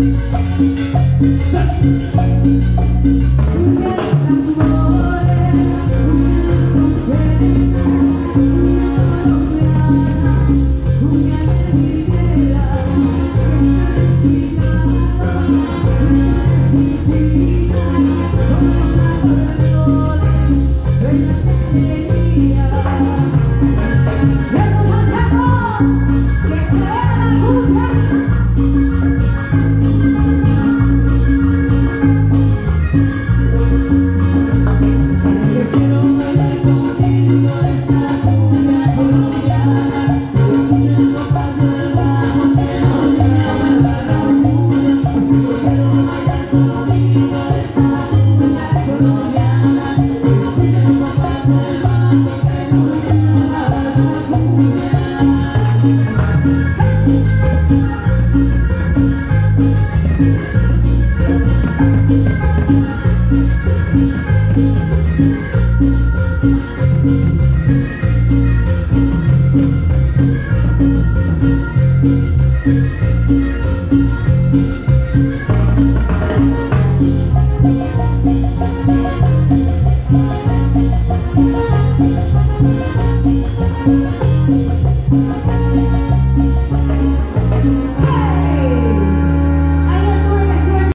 Set. That's